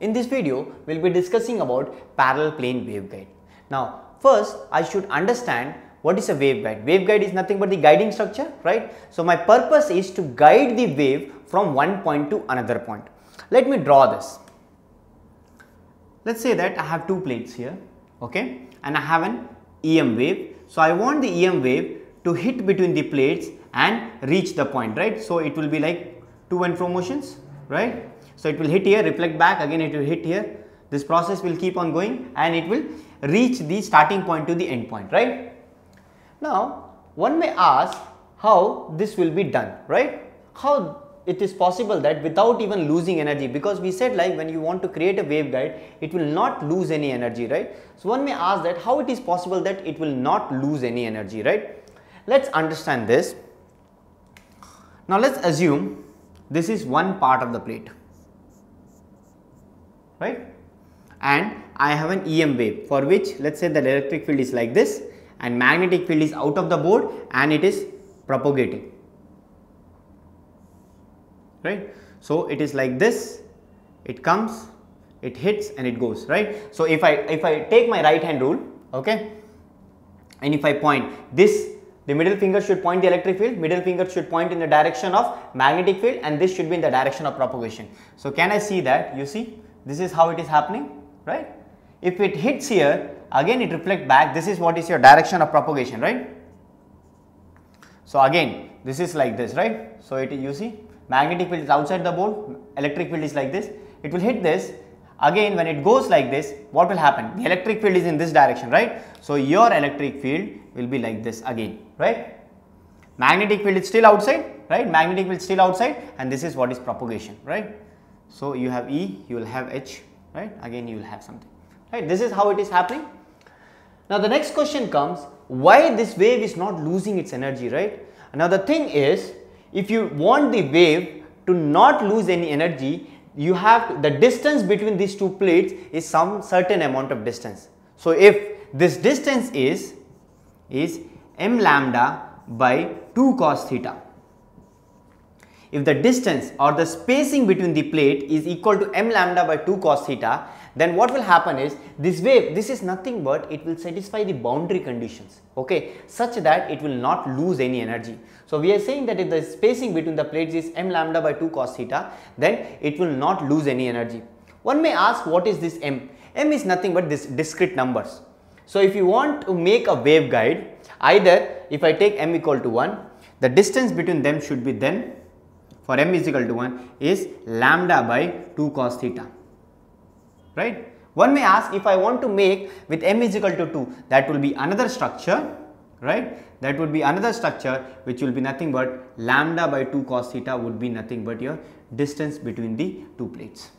In this video, we will be discussing about parallel plane waveguide. Now, first I should understand what is a waveguide. Waveguide is nothing but the guiding structure, right? So, my purpose is to guide the wave from one point to another point. Let me draw this. Let us say that I have two plates here, okay, and I have an EM wave. So, I want the EM wave to hit between the plates and reach the point, right? So, it will be like to and fro motions, right? So, it will hit here, reflect back, again it will hit here. This process will keep on going and it will reach the starting point to the end point, right? Now, one may ask how this will be done, right? How it is possible that without even losing energy because we said like when you want to create a waveguide it will not lose any energy right so one may ask that how it is possible that it will not lose any energy right let's understand this now let's assume this is one part of the plate right and I have an EM wave for which let us say the electric field is like this and magnetic field is out of the board and it is propagating right. So, it is like this it comes it hits and it goes right. So, if I if I take my right hand rule okay and if I point this the middle finger should point the electric field middle finger should point in the direction of magnetic field and this should be in the direction of propagation. So, can I see that you see this is how it is happening right. If it hits here again it reflect back this is what is your direction of propagation right. So, again this is like this right. So, it you see magnetic field is outside the board electric field is like this it will hit this again when it goes like this what will happen the electric field is in this direction right. So, your electric field will be like this again right magnetic field is still outside right magnetic field is still outside and this is what is propagation right. So, you have E you will have H right again you will have something right this is how it is happening. Now, the next question comes why this wave is not losing its energy right. Now, the thing is if you want the wave to not lose any energy you have to, the distance between these two plates is some certain amount of distance. So, if this distance is is m lambda by 2 cos theta. If the distance or the spacing between the plate is equal to m lambda by 2 cos theta, then what will happen is this wave, this is nothing but it will satisfy the boundary conditions, okay, such that it will not lose any energy. So, we are saying that if the spacing between the plates is m lambda by 2 cos theta, then it will not lose any energy. One may ask what is this m? m is nothing but this discrete numbers. So, if you want to make a waveguide, either if I take m equal to 1, the distance between them should be then for m is equal to 1 is lambda by 2 cos theta, right. One may ask if I want to make with m is equal to 2, that will be another structure, right. That would be another structure which will be nothing but lambda by 2 cos theta would be nothing but your distance between the two plates,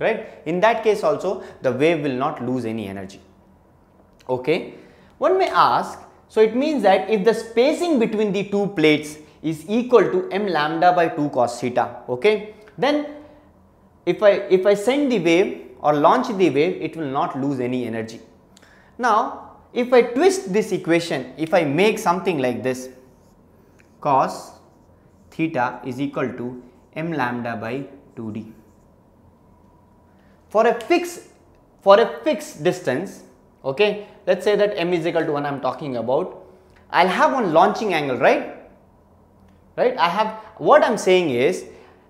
right. In that case also the wave will not lose any energy, okay. One may ask, so it means that if the spacing between the two plates is equal to m lambda by 2 cos theta, okay, then if I, if I send the wave or launch the wave, it will not lose any energy. Now, if I twist this equation, if I make something like this cos theta is equal to m lambda by 2d. For a fixed for a fixed distance, okay, let us say that m is equal to 1 I am talking about, I will have one launching angle, right? Right? I have what I am saying is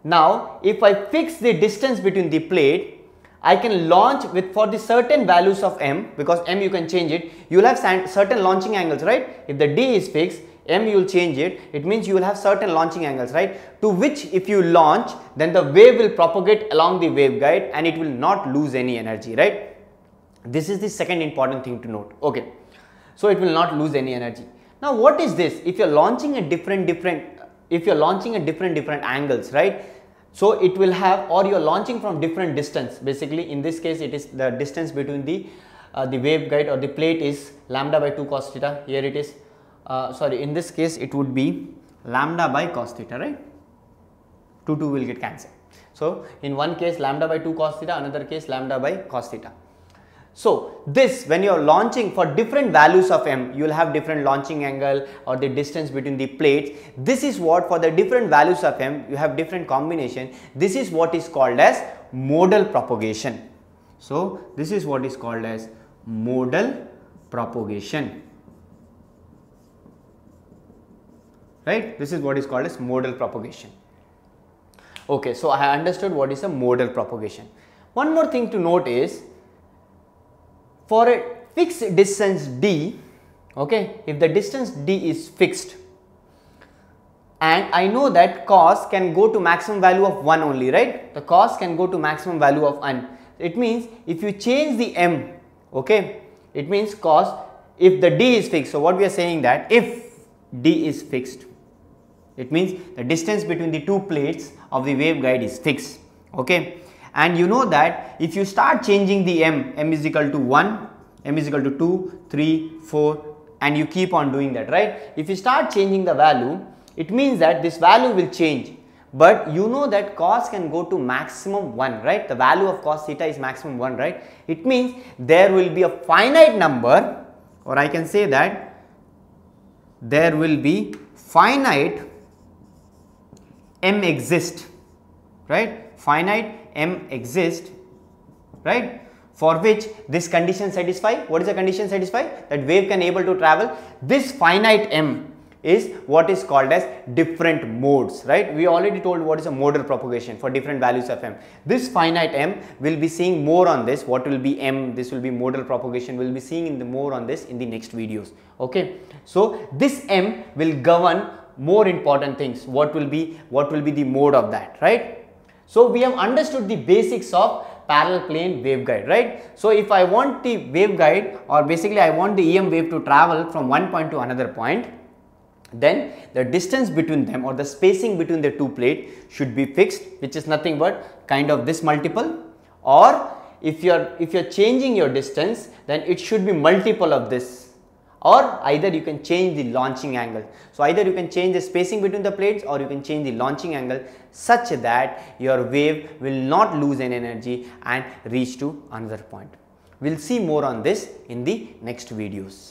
now if I fix the distance between the plate I can launch with for the certain values of m because m you can change it. You will have certain launching angles right? If the d is fixed m you will change it. It means you will have certain launching angles right? To which if you launch then the wave will propagate along the waveguide and it will not lose any energy right? This is the second important thing to note. Okay. So it will not lose any energy. Now what is this? If you are launching a different different if you are launching at different different angles right? So, it will have or you are launching from different distance. Basically in this case it is the distance between the uh, the waveguide or the plate is lambda by 2 cos theta. Here it is. Uh, sorry in this case it would be lambda by cos theta right? 2 2 will get cancelled. So, in one case lambda by 2 cos theta another case lambda by cos theta. So this when you are launching for different values of m, you will have different launching angle or the distance between the plates. This is what for the different values of m, you have different combination. This is what is called as modal propagation. So this is what is called as modal propagation. Right? This is what is called as modal propagation. Okay, so I understood what is a modal propagation. One more thing to note is for a fixed distance d okay if the distance d is fixed and I know that cos can go to maximum value of 1 only right? The cos can go to maximum value of 1 it means if you change the m okay it means cos if the d is fixed so what we are saying that if d is fixed it means the distance between the two plates of the waveguide is fixed okay and you know that if you start changing the m, m is equal to 1, m is equal to 2, 3, 4 and you keep on doing that right. If you start changing the value, it means that this value will change. But you know that cos can go to maximum 1 right? The value of cos theta is maximum 1 right? It means there will be a finite number or I can say that there will be finite m exist right? Finite m exist right? For which this condition satisfy. What is the condition satisfy? That wave can able to travel. This finite m is what is called as different modes right? We already told what is a modal propagation for different values of m. This finite m will be seeing more on this. What will be m? This will be modal propagation. We'll be seeing in the more on this in the next videos okay? So this m will govern more important things. What will be what will be the mode of that right so we have understood the basics of parallel plane waveguide, right? So if I want the waveguide or basically I want the EM wave to travel from one point to another point, then the distance between them or the spacing between the two plates should be fixed which is nothing but kind of this multiple or if you are if you are changing your distance then it should be multiple of this or either you can change the launching angle. So either you can change the spacing between the plates or you can change the launching angle such that your wave will not lose any energy and reach to another point. We will see more on this in the next videos.